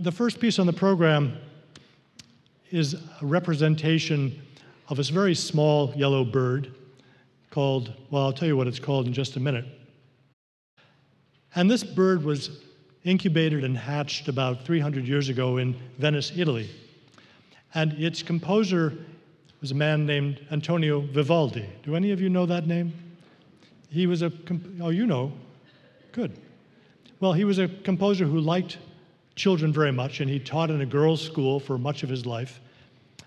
the first piece on the program is a representation of this very small yellow bird called, well, I'll tell you what it's called in just a minute. And this bird was incubated and hatched about 300 years ago in Venice, Italy. And its composer was a man named Antonio Vivaldi. Do any of you know that name? He was a, oh, you know. Good. Well, he was a composer who liked children very much, and he taught in a girls' school for much of his life.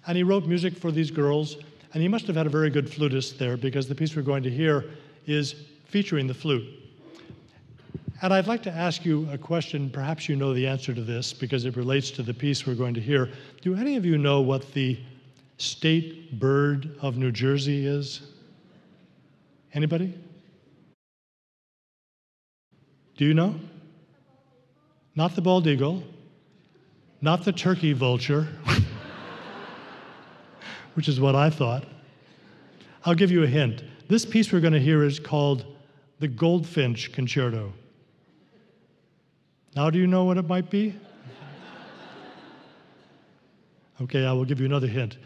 And he wrote music for these girls, and he must have had a very good flutist there because the piece we're going to hear is featuring the flute. And I'd like to ask you a question. Perhaps you know the answer to this because it relates to the piece we're going to hear. Do any of you know what the state bird of New Jersey is? Anybody? Do you know? Not the bald eagle, not the turkey vulture, which is what I thought. I'll give you a hint. This piece we're going to hear is called the Goldfinch Concerto. Now, do you know what it might be? Okay, I will give you another hint.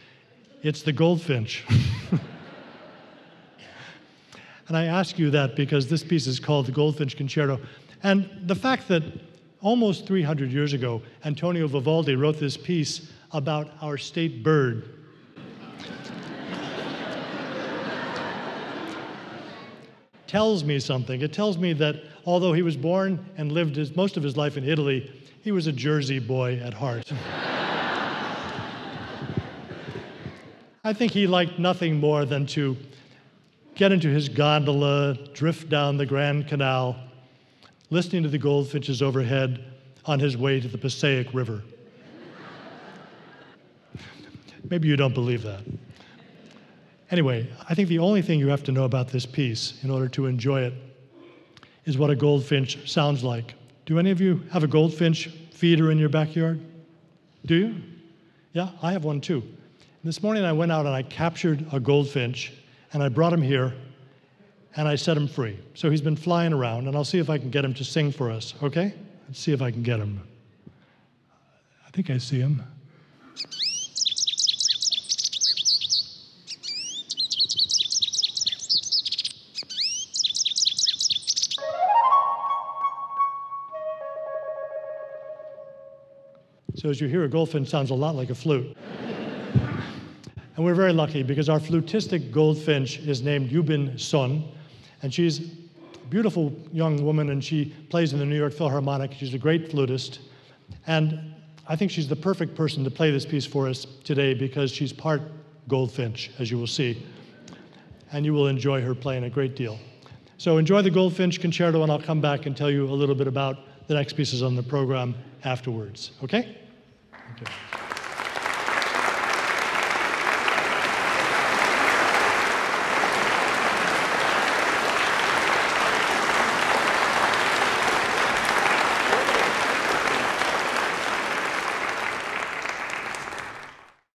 It's the goldfinch. and I ask you that because this piece is called the Goldfinch Concerto. And the fact that almost 300 years ago, Antonio Vivaldi wrote this piece about our state bird. tells me something. It tells me that although he was born and lived his, most of his life in Italy, he was a Jersey boy at heart. I think he liked nothing more than to get into his gondola, drift down the Grand Canal, listening to the goldfinches overhead on his way to the Passaic River. Maybe you don't believe that. Anyway, I think the only thing you have to know about this piece in order to enjoy it is what a goldfinch sounds like. Do any of you have a goldfinch feeder in your backyard? Do you? Yeah, I have one too. This morning I went out and I captured a goldfinch and I brought him here and I set him free. So he's been flying around, and I'll see if I can get him to sing for us, okay? Let's see if I can get him. I think I see him. So as you hear, a goldfinch sounds a lot like a flute. and we're very lucky because our flutistic goldfinch is named Yoobin Son, and she's a beautiful young woman, and she plays in the New York Philharmonic. She's a great flutist. And I think she's the perfect person to play this piece for us today because she's part goldfinch, as you will see. And you will enjoy her playing a great deal. So enjoy the Goldfinch Concerto, and I'll come back and tell you a little bit about the next pieces on the program afterwards. Okay?